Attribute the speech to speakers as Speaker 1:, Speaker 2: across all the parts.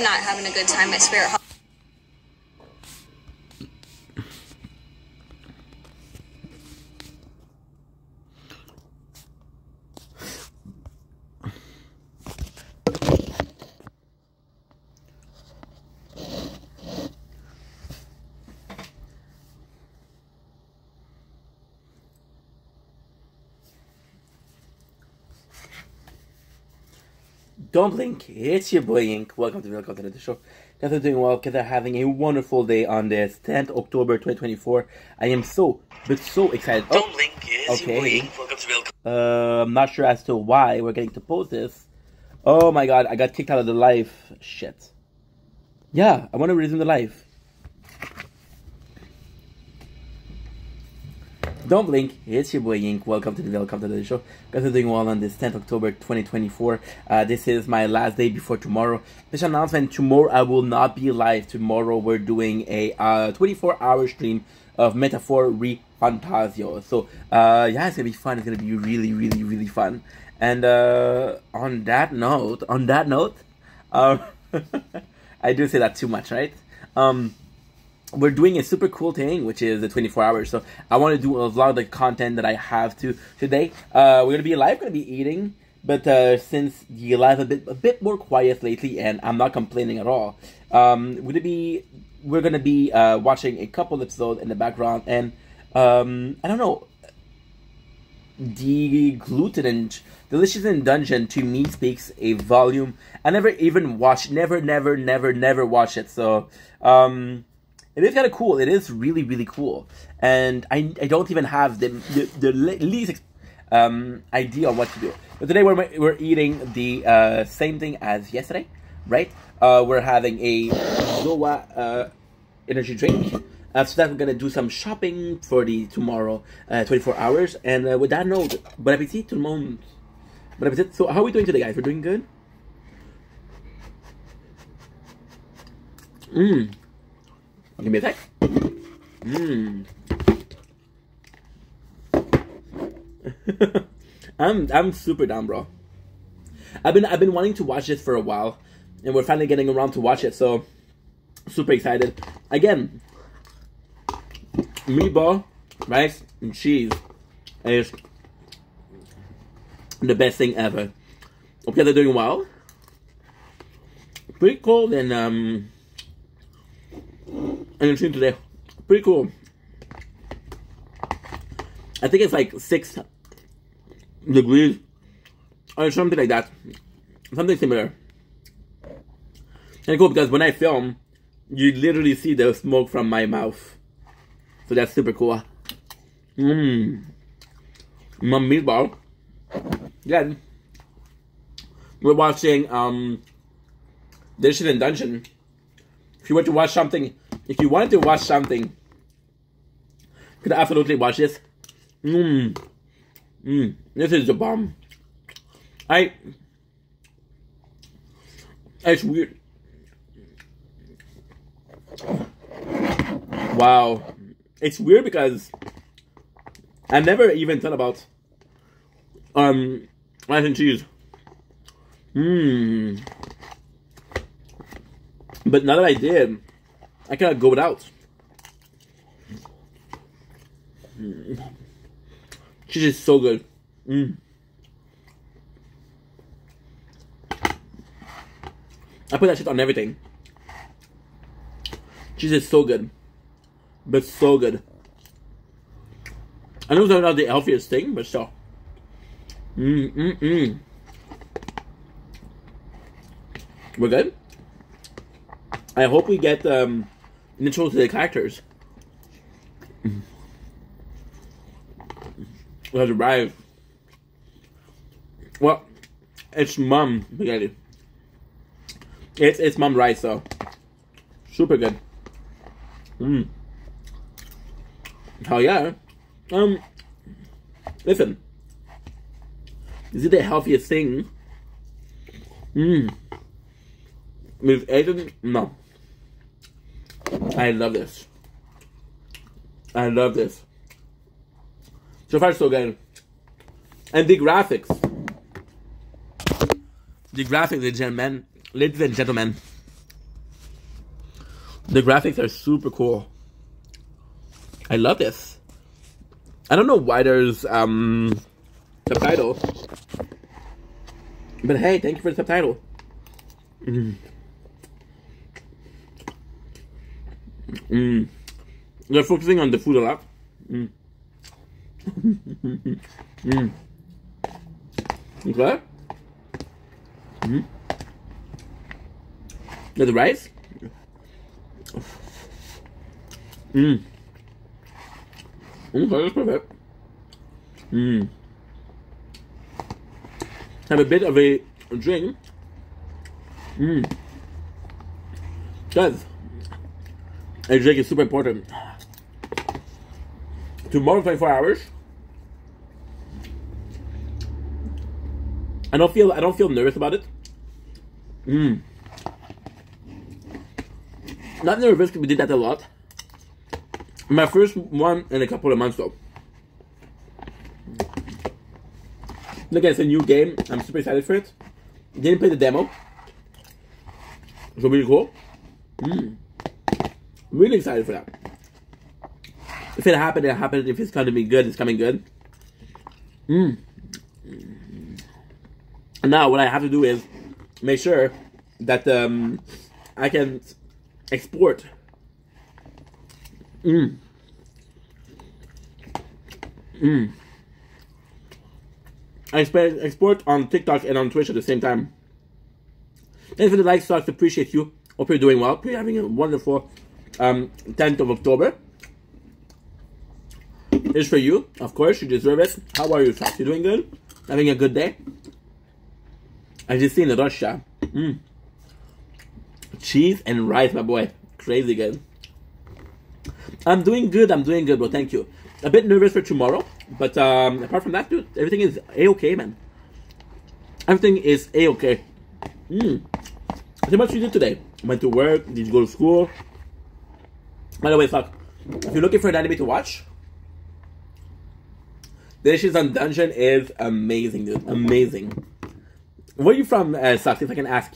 Speaker 1: not having a good time at Spirit Hall.
Speaker 2: Don't blink. It's your boy Ink. Welcome to Welcome to the show. Guys are doing well. Guys are having a wonderful day on this 10th October 2024. I am so, but so excited. Oh,
Speaker 3: Don't blink. It's your boy. Ink. Welcome to Welcome.
Speaker 2: Uh, I'm not sure as to why we're getting to post this. Oh my god, I got kicked out of the live. Shit. Yeah, I want to resume the live. Don't blink, it's your boy Ink. Welcome to the Welcome to the show. Guys are doing well on this 10th October 2024. Uh, this is my last day before tomorrow. This announcement tomorrow I will not be live. Tomorrow we're doing a uh, 24 hour stream of Metaphor Re Fantasio. So uh, yeah, it's gonna be fun. It's gonna be really, really, really fun. And uh, on that note, on that note, um, I do say that too much, right? Um, we're doing a super cool thing, which is the 24 hours. So I want to do a lot of the content that I have to today. Uh, we're gonna be live, gonna be eating, but uh, since the live a bit a bit more quiet lately, and I'm not complaining at all. Um, we're gonna be we're gonna be uh, watching a couple episodes in the background, and um, I don't know. The gluten and delicious in dungeon to me speaks a volume. I never even watched, never, never, never, never watched it. So um, it is kind of cool. It is really, really cool. And I, I don't even have the the, the least um, idea on what to do. But today we're we're eating the uh, same thing as yesterday, right? Uh, we're having a Zoa uh, energy drink. After that, we're gonna do some shopping for the tomorrow, uh, 24 hours. And uh, with that note, bon appétit tout le monde. Bon appétit. So, how are we doing today, guys? We're doing good. Mmm. Give me a sec. Mmm. I'm I'm super down, bro. I've been I've been wanting to watch this for a while, and we're finally getting around to watch it. So, super excited. Again, meatball, rice, and cheese is the best thing ever. Okay, they're doing well. Pretty cold and um and it's in today. Pretty cool. I think it's like six degrees or something like that. Something similar. And cool because when I film, you literally see the smoke from my mouth. So that's super cool. Mmm. My meatball. Again, we're watching um Dishes in Dungeon. If you want to watch something, if you wanted to watch something, you could absolutely watch this. Mmm. Mmm. This is the bomb. I. It's weird. Wow. It's weird because I never even thought about um rice and cheese. Mmm. But now that I did, I cannot go without. Mm. Cheese is so good. Mm. I put that shit on everything. Cheese is so good. But so good. I know it's not the healthiest thing, but still. Mm mm mm. We're good? I hope we get um, intro to the characters. We have arrived. Well, it's mom spaghetti. It's it's mom rice though. Super good. Mmm. Hell yeah. Um. Listen. Is it the healthiest thing? Mmm. With Aiden? No. I love this. I love this. So far, so good. And the graphics. The graphics, ladies and gentlemen, The graphics are super cool. I love this. I don't know why there's um subtitle. But hey, thank you for the subtitle. Mm. Mm. They're focusing on the food a lot. Mm. mm. Okay. Mm. Now the rice. Mmm. Okay, that's perfect. Mmm. Have a bit of a drink. Mmm. Guys, a drink is super important. Tomorrow, 24 hours. I don't feel I don't feel nervous about it. Mmm. Not nervous because we did that a lot. My first one in a couple of months though. Look, it's a new game. I'm super excited for it. Didn't play the demo. So really cool. Mm. Really excited for that. If it happened, it happened. If it's gonna be good, it's coming good. Mm. Now, what I have to do is make sure that um, I can export Mm. Mm. I export on TikTok and on Twitch at the same time. Thanks for the likes, stocks. Appreciate you. Hope you're doing well. Hope you're having a wonderful um, 10th of October. It's for you, of course. You deserve it. How are you, Socks? You doing good? Having a good day? I just seen the Russia. Mm. Cheese and rice, my boy. Crazy good. I'm doing good. I'm doing good, bro. Thank you. A bit nervous for tomorrow, but um, apart from that, dude, everything is a okay, man. Everything is a okay. Hmm. How much you did today? Went to work. Did you go to school? By the way, fuck. If you're looking for an anime to watch, Delicious on Dungeon is amazing, dude. Amazing. Where are you from, uh, Sucks, if I can ask?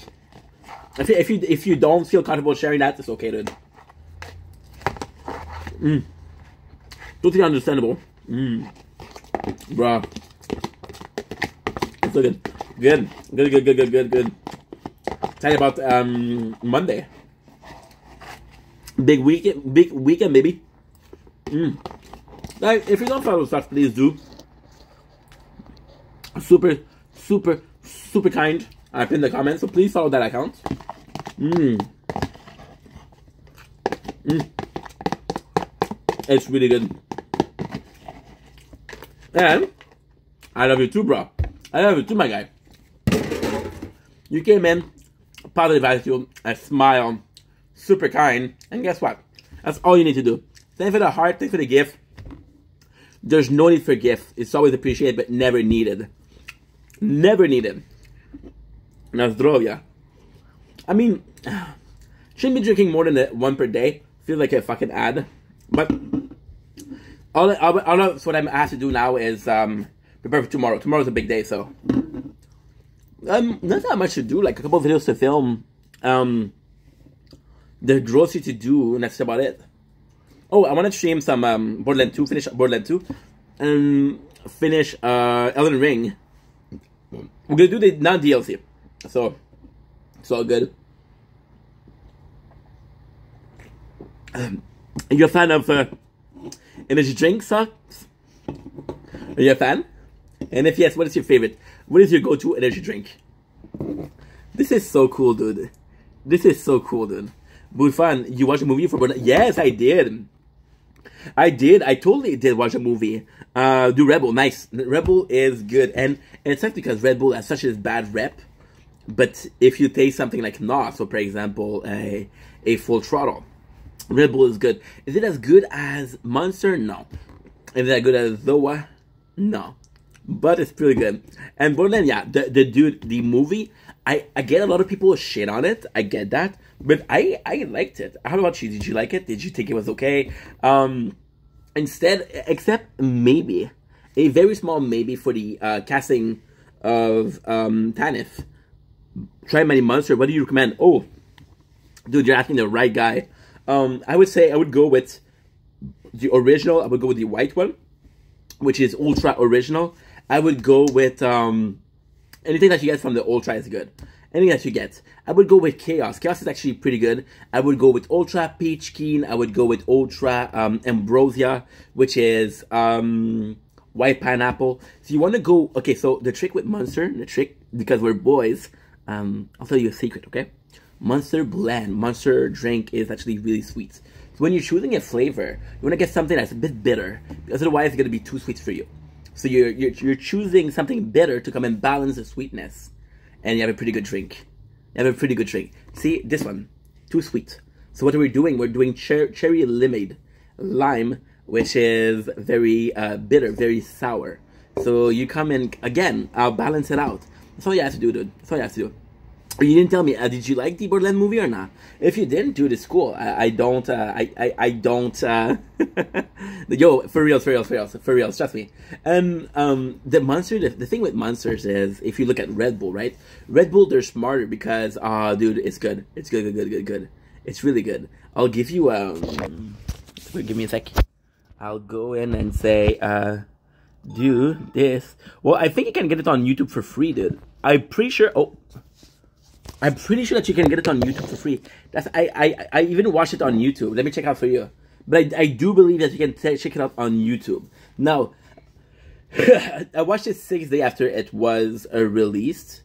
Speaker 2: If you, if you if you don't feel comfortable sharing that, it's okay, dude. Mm. Totally understandable. Mm. Bruh. It's looking good. Good, good, good, good, good, good. Tell you about um Monday. Big weekend, big weekend, maybe. Mm. Like, if you don't follow stuff, please do. Super, super, super kind. I pinned the comment, so please follow that account. Mmm. Mmm. It's really good. And I love you too, bro. I love you too, my guy. You came in, positive attitude, a smile, super kind, and guess what? That's all you need to do. Thank for the heart, thank for the gift. There's no need for gift. It's always appreciated, but never needed. Never needed. Na zdrowia. I mean, shouldn't be drinking more than one per day. Feel like a fucking ad. But all, all, all that's what I'm asked to do now is um, prepare for tomorrow. Tomorrow's a big day, so um, not that much to do. Like a couple videos to film. Um, the grocery to do, and that's about it. Oh, I want to stream some um, Borderlands 2, finish Borderlands 2, and finish uh, Elden Ring. We're gonna do the non DLC, so it's all good. Um, are you a fan of uh, energy drinks, Are you a fan? And if yes, what is your favorite? What is your go-to energy drink? This is so cool, dude. This is so cool, dude. Bufan, you watched a movie for Burn? Yes, I did. I did. I totally did watch a movie. Uh, do Red Bull. Nice. Red Bull is good. And, and it's not because Red Bull has such a bad rep. But if you taste something like NOS, so for example, a, a full throttle, Red Bull is good. Is it as good as Monster? No. Is it as good as Zoa? No. But it's pretty good. And Borderland, yeah, the, the dude, the movie, I, I get a lot of people shit on it. I get that. But I, I liked it. How about you? Did you like it? Did you think it was okay? Um, instead, except maybe, a very small maybe for the uh, casting of um, Tanith. Try Many Monster. What do you recommend? Oh, dude, you're asking the right guy. Um, I would say I would go with the original. I would go with the white one, which is ultra original. I would go with um, anything that you get from the ultra is good. Anything that you get. I would go with Chaos. Chaos is actually pretty good. I would go with Ultra Peachy Keen. I would go with Ultra um, Ambrosia, which is um, white pineapple. So you want to go, okay, so the trick with Monster, the trick, because we're boys, um, I'll tell you a secret, okay? Monster blend, Monster drink is actually really sweet. So when you're choosing a flavor, you want to get something that's a bit bitter, because otherwise it's going to be too sweet for you. So you're, you're, you're choosing something bitter to come and balance the sweetness, and you have a pretty good drink. You have a pretty good drink. See, this one, too sweet. So what are we doing? We're doing cher cherry lemonade, lime, which is very uh, bitter, very sour. So you come in, again, I'll balance it out. That's all you have to do, dude. That's all you have to do. You didn't tell me. Uh, did you like the Borderland movie or not? If you didn't, dude, it's cool. I, I don't. Uh, I, I I don't. Uh, yo, for real, for real, for real, for real. Trust me. And um, the monster. The, the thing with monsters is, if you look at Red Bull, right? Red Bull, they're smarter because, uh, dude, it's good. It's good, good, good, good, good. It's really good. I'll give you um. Give me a sec. I'll go in and say, uh, do this. Well, I think you can get it on YouTube for free, dude. I'm pretty sure. Oh, I'm pretty sure that you can get it on YouTube for free. That's I I I even watched it on YouTube. Let me check out for you. But I, I do believe that you can check it out on YouTube. Now, I watched it six days after it was uh, released.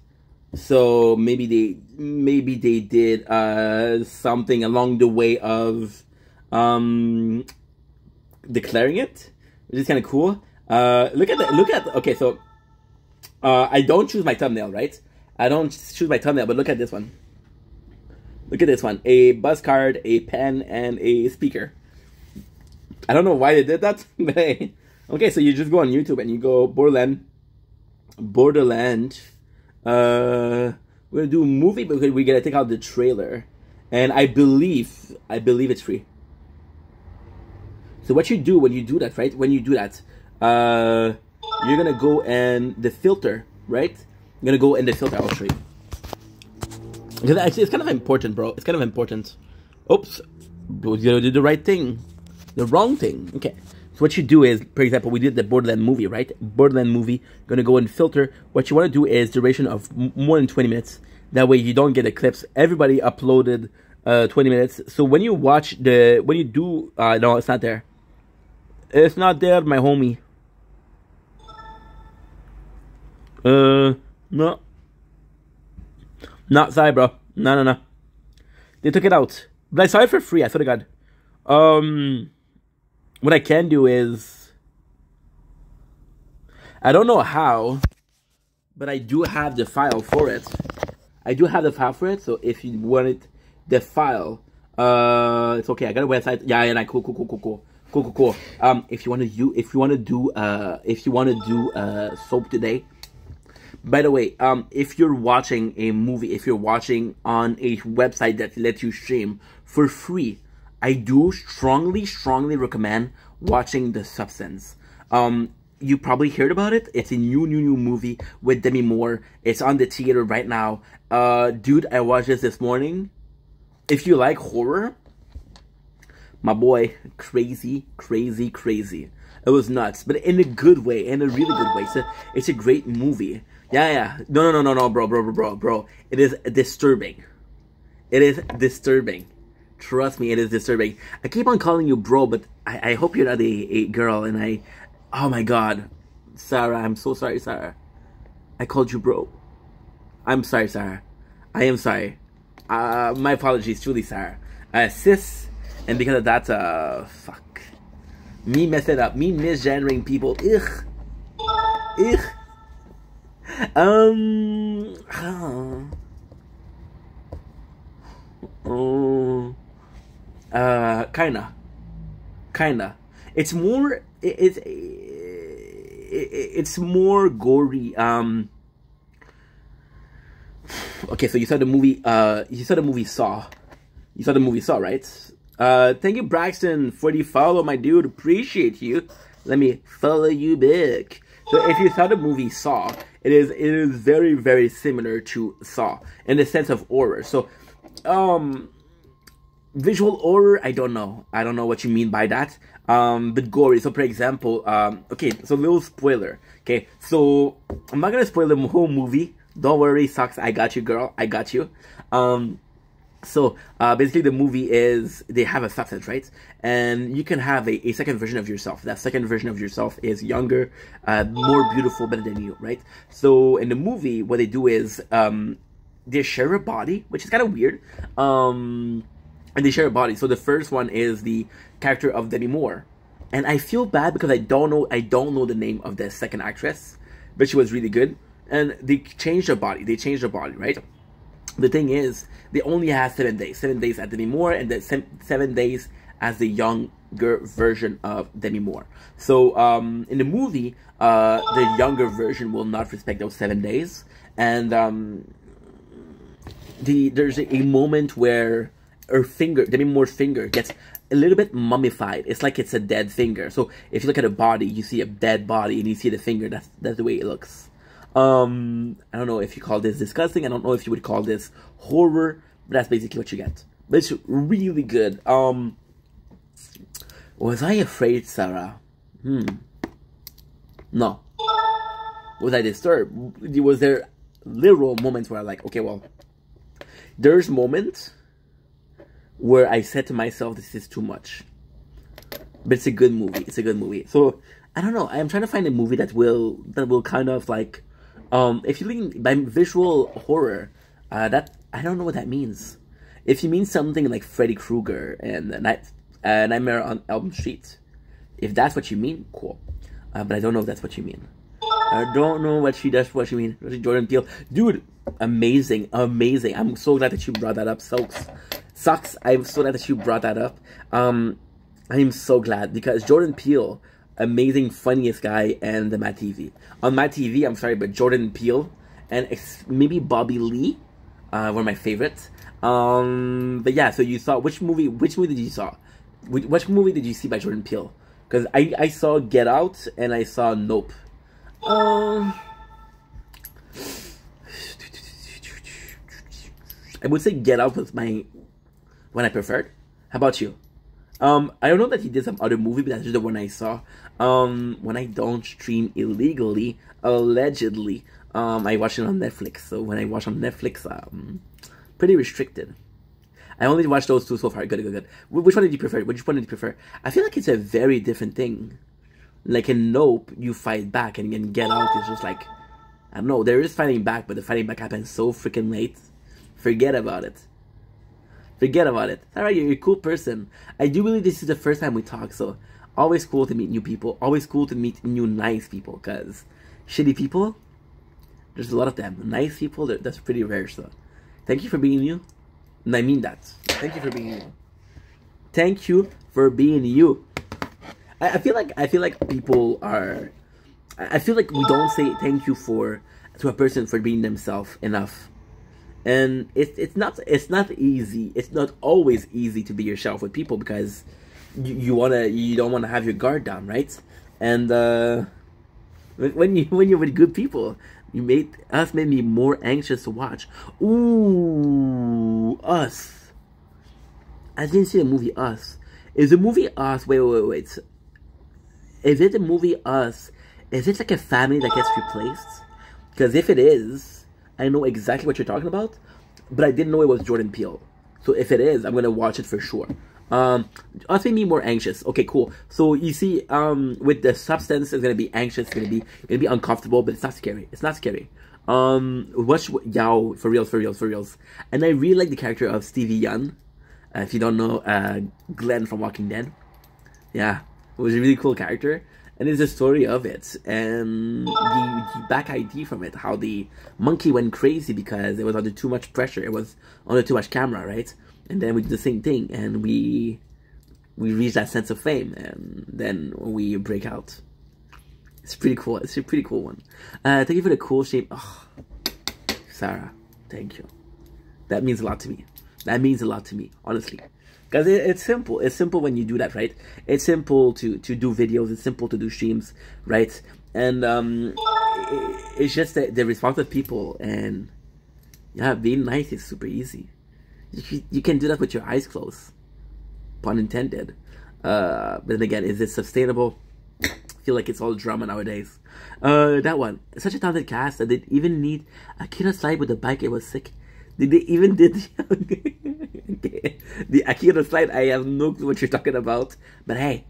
Speaker 2: So maybe they maybe they did uh, something along the way of um, declaring it, which is kind of cool. Uh, look at the look at okay. So uh, I don't choose my thumbnail, right? I don't choose my thumbnail, but look at this one. Look at this one: a buzz card, a pen, and a speaker. I don't know why they did that, but hey. Okay, so you just go on YouTube and you go Borderland, Borderland. Uh, we're gonna do a movie, but we gotta take out the trailer, and I believe, I believe it's free. So what you do when you do that, right? When you do that, uh, you're gonna go and the filter, right? I'm gonna go in the filter. I'll show you. Because it's kind of important, bro. It's kind of important. Oops, you do the right thing, the wrong thing. Okay. So what you do is, for example, we did the Borderland movie, right? Borderland movie. Gonna go and filter. What you want to do is duration of more than 20 minutes. That way you don't get the clips. Everybody uploaded uh, 20 minutes. So when you watch the, when you do, uh, no, it's not there. It's not there, my homie. Uh, no. Not sorry, bro. No, no, no. They took it out. But I saw it for free, I swear to God. Um, what I can do is... I don't know how, but I do have the file for it. I do have the file for it, so if you want it, the file, uh, it's okay. I got a website. Yeah, yeah, yeah cool, cool, cool, cool, cool. Cool, cool, cool. Um, if you want to do, if you want to do, uh, if you want to do, uh, soap today, by the way, um, if you're watching a movie, if you're watching on a website that lets you stream for free, I do strongly, strongly recommend watching The Substance. Um, you probably heard about it. It's a new, new, new movie with Demi Moore. It's on the theater right now. Uh, dude, I watched this this morning. If you like horror, my boy, crazy, crazy, crazy. It was nuts, but in a good way, in a really good way. It's a, it's a great movie. Yeah, yeah. No, no, no, no, no, bro, bro, bro, bro, bro. It is disturbing. It is disturbing. Trust me, it is disturbing. I keep on calling you bro, but I, I hope you're not a, a girl. And I, oh my god, Sarah, I'm so sorry, Sarah. I called you bro. I'm sorry, Sarah. I am sorry. Uh, my apologies, truly, Sarah. Uh, sis, and because of that, uh, fuck. Me messing up, me misgendering people. Ugh. Ugh. Um. Uh, uh, kinda, kinda. It's more. It, it's. It, it's more gory. Um. Okay, so you saw the movie. Uh, you saw the movie Saw. You saw the movie Saw, right? Uh, thank you, Braxton, for the follow, my dude. Appreciate you. Let me follow you back. So if you saw the movie Saw, it is it is very very similar to Saw in the sense of horror. So, um, visual horror, I don't know. I don't know what you mean by that. Um, but gory. So, for example, um, okay, so little spoiler. Okay, so I'm not gonna spoil the whole movie. Don't worry, sucks. I got you, girl. I got you. Um, so uh, basically, the movie is they have a substance, right? And you can have a, a second version of yourself. That second version of yourself is younger, uh, more beautiful, better than you, right? So in the movie, what they do is um, they share a body, which is kind of weird. Um, and they share a body. So the first one is the character of Demi Moore, and I feel bad because I don't know I don't know the name of the second actress, but she was really good. And they changed her body. They changed her body, right? The thing is, they only have seven days. Seven days at Demi Moore, and then seven days as the younger version of Demi Moore. So um, in the movie, uh, the younger version will not respect those seven days, and um, the there's a, a moment where her finger, Demi Moore's finger, gets a little bit mummified. It's like it's a dead finger. So if you look at a body, you see a dead body, and you see the finger. That's that's the way it looks. Um, I don't know if you call this disgusting. I don't know if you would call this horror. But that's basically what you get. But it's really good. Um, was I afraid, Sarah? Hmm. No. Was I disturbed? Was there literal moments where I like, okay, well, there's moments where I said to myself, this is too much. But it's a good movie. It's a good movie. So I don't know. I'm trying to find a movie that will that will kind of like, um, if you mean by visual horror, uh, that I don't know what that means. If you mean something like Freddy Krueger and Night, uh, Nightmare on Elm Street, if that's what you mean, cool. Uh, but I don't know if that's what you mean. I don't know what she does. What she mean, Jordan Peele, dude? Amazing, amazing. I'm so glad that you brought that up. Sucks, sucks. I'm so glad that you brought that up. Um, I'm so glad because Jordan Peele, amazing, funniest guy, and the MADtv. On MADtv, I'm sorry, but Jordan Peele and maybe Bobby Lee, uh, were my favorites. Um, but yeah, so you saw which movie? Which movie did you saw? Which, which movie did you see by Jordan Peele? Because I I saw Get Out and I saw Nope. Um, I would say Get Out was my one I preferred. How about you? Um, I don't know that he did some other movie, but that's just the one I saw. Um, when I don't stream illegally, allegedly, um, I watch it on Netflix. So when I watch on Netflix, um, pretty restricted. I only watched those two so far. Good, good, good. Which one did you prefer? Which one did you prefer? I feel like it's a very different thing. Like in Nope, you fight back, and Get Out, it's just like, I don't know, there is fighting back, but the fighting back happens so freaking late. Forget about it. Forget about it. Alright, you're a cool person. I do believe this is the first time we talk, so always cool to meet new people. Always cool to meet new nice people, because shitty people, there's a lot of them. Nice people, that's pretty rare, so thank you for being you. And I mean that. Thank you for being you. Thank you for being you. I, I feel like I feel like people are. I feel like we don't say thank you for to a person for being themselves enough, and it's it's not it's not easy. It's not always easy to be yourself with people because you, you wanna you don't wanna have your guard down, right? And uh, when you when you're with good people, you made us made me more anxious to watch. Ooh, us. I didn't see the movie Us. Is the movie Us? Wait, wait, wait, is it the movie Us? Is it like a family that gets replaced? Because if it is, I know exactly what you're talking about, but I didn't know it was Jordan Peele. So if it is, I'm gonna watch it for sure. Um, us made me more anxious. Okay, cool. So you see, um, with the substance, it's gonna be anxious. It's gonna be gonna be uncomfortable, but it's not scary. It's not scary. Um, watch Yao for reals, for reals, for reals. And I really like the character of Steven Yeun. Uh, if you don't know, uh, Glenn from Walking Dead. Yeah, it was a really cool character and it's the story of it and the, the, back idea from it how the monkey went crazy because it was under too much pressure it was under too much camera right and then we do the same thing and we we reach that sense of fame and then we break out. It's pretty cool it's a pretty cool one. Uh, thank you for the cool shape. Oh, sarah thank you. That means a lot to me. That means a lot to me honestly. Because it, it's simple it's simple when you do that right? It's simple to to do videos it's simple to do streams right? And um it, it's just the, the response of people and yeah being nice is super easy you, can do that with your eyes closed pun intended. Uh, but then again, is it sustainable? I feel like it's all drama nowadays. Uh, that one, such a talented cast that they even need Akira slide with the bike. It was sick. Did they even did the, the Akira slide? I have no clue what you're talking about. But hey,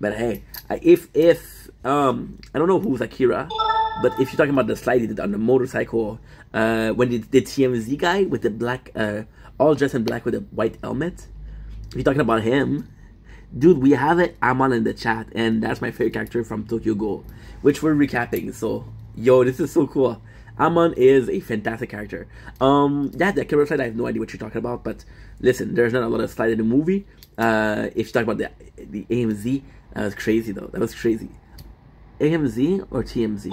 Speaker 2: but hey, if if um I don't know who's Akira, but if you're talking about the slide he did on the motorcycle, uh, when the, the TMZ guy with the black, uh, all dressed in black with a white helmet, if you're talking about him, dude, we have it. Amon in the chat, and that's my favorite character from Tokyo Ghoul, which we're recapping. So, yo, this is so cool. Amon is a fantastic character. Um, yeah, the Akira slide, I have no idea what you're talking about, but listen, there's not a lot of slide in the movie. Uh, if you talk about the the AMZ, that was crazy though. That was crazy. AMZ or TMZ?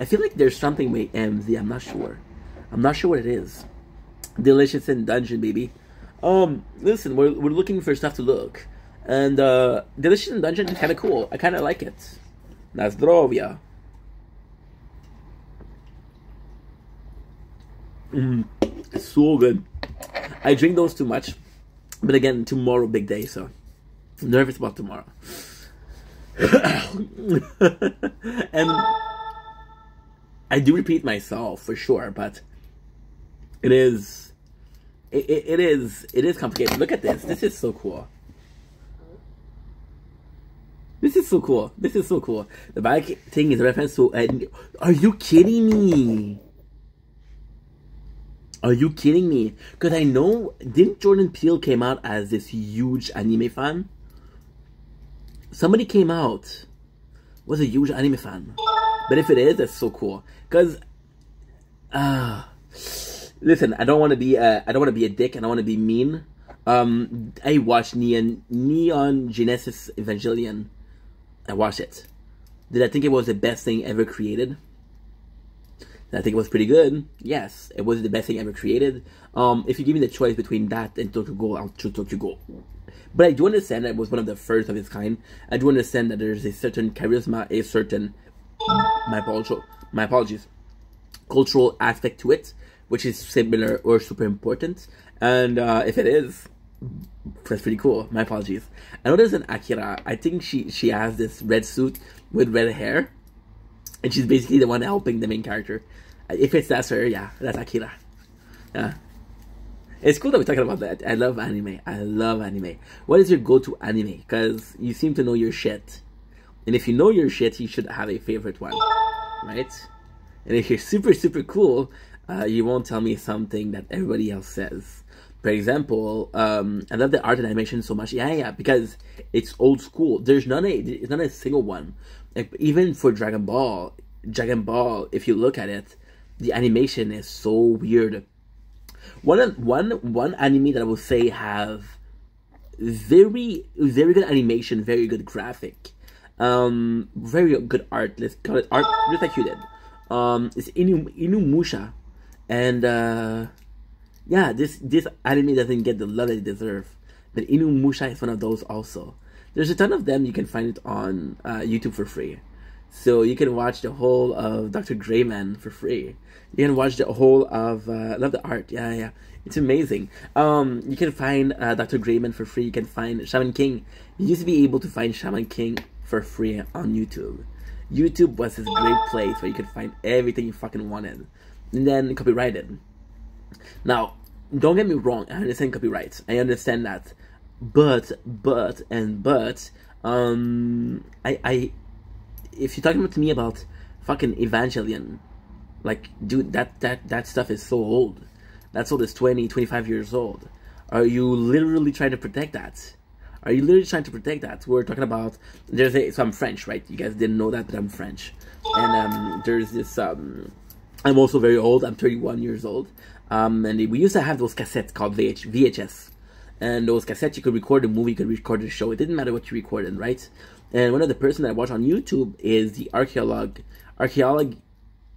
Speaker 2: I feel like there's something with AMZ. I'm not sure. I'm not sure what it is. Delicious in Dungeon, baby. Um, listen, we're, we're looking for stuff to look. And, uh, Delicious in Dungeon is kind of cool. I kind of like it. Nazdrovia. Mm, so good. I drink those too much. But again, tomorrow, big day, so I'm nervous about tomorrow. and I do repeat myself for sure, but it is, it, it, is, it is complicated. Look at this. This is so cool. This is so cool. This is so cool. The bike thing is a reference to. Uh, are you kidding me? Are you kidding me? Because I know, didn't Jordan Peele came out as this huge anime fan? Somebody came out was a huge anime fan. But if it is, that's so cool. Because, uh, listen, I don't want to be, a, I don't want to be a dick. And I don't want to be mean. Um, I watched Neon, Neon Genesis Evangelion. I watched it. Did I think it was the best thing ever created? I think it was pretty good. Yes, it was the best thing ever created. Um, if you give me the choice between that and Tokyo Ghoul, I'll choose Tokyo Ghoul. But I do understand that it was one of the first of its kind. I do understand that there's a certain charisma, a certain my apologies, my apologies, cultural aspect to it, which is similar or super important. And uh, if it is, that's pretty cool. My apologies. I know there's an Akira. I think she she has this red suit with red hair and she's basically the one helping the main character. If it's that's her, yeah, that's Akira. Yeah. It's cool that we're talking about that. I love anime. I love anime. What is your go-to anime? Because you seem to know your shit. And if you know your shit, you should have a favorite one. Right? And if you're super, super cool, uh, you won't tell me something that everybody else says. For example, um, I love the art and animation so much. Yeah, yeah, because it's old school. There's not a, it's not a single one like, even for Dragon Ball, Dragon Ball, if you look at it, the animation is so weird. One one one anime that I will say have very very good animation, very good graphic, um, very good art. Let's call it art, just like you did. Um, it's Inu Inuyasha, and uh, yeah, this this anime doesn't get the love it deserves. But Inuyasha is one of those also. There's a ton of them. You can find it on uh, YouTube for free. So you can watch the whole of D.Gray-man for free. You can watch the whole of uh, love the art. Yeah, yeah, it's amazing. Um, you can find uh, D.Gray-man for free. You can find Shaman King. You used to be able to find Shaman King for free on YouTube. YouTube was this great place where you could find everything you fucking wanted, then copyrighted. Now, don't get me wrong. I understand copyrights. I understand that but but and but um i i if you're talking to me about fucking evangelion like dude that that that stuff is so old that's old is 20 25 years old are you literally trying to protect that are you literally trying to protect that we're talking about there's a so i'm french right you guys didn't know that but i'm french and um there's this um i'm also very old i'm 31 years old um and we used to have those cassettes called VH, vhs and those cassettes you could record a movie, you could record a show. It didn't matter what you recorded, right? And one of the person that I watch on YouTube is the archaeolog, archaeolog,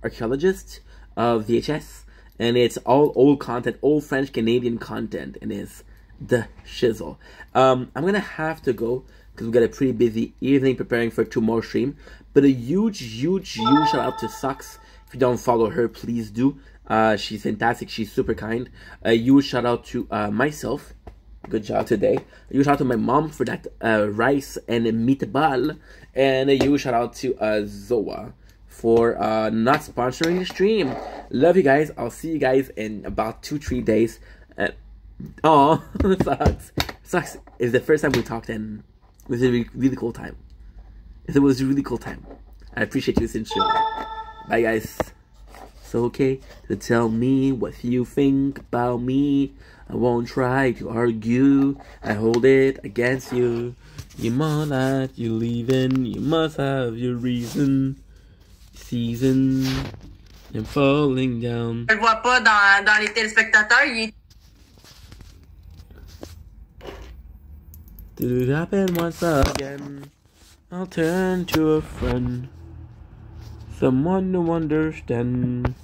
Speaker 2: archaeologist of VHS, and it's all old content, old French Canadian content, and it's the shizzle. Um, I'm gonna have to go because we've got a pretty busy evening preparing for tomorrow stream. But a huge, huge, huge shout out to Sucks. If you don't follow her, please do. Uh, she's fantastic. She's super kind. A huge shout out to uh, myself Good job today. You shout out to my mom for that uh, rice and meatball. And you shout out to uh, Zoa for uh, not sponsoring the stream. Love you guys. I'll see you guys in about two, three days. Uh, oh, sucks. Sucks. It's the first time we talked and it was a really, really cool time. It was a really cool time. I appreciate you sincerely. Bye, guys. So okay to tell me what you think about me. I won't try to argue. I hold it against you. You more that you leaving. You must have your reason. Season. I'm falling down.
Speaker 3: Je vois pas dans, dans les téléspectateurs. Il
Speaker 2: Did it happen once again? I'll turn to a friend. Someone who understand.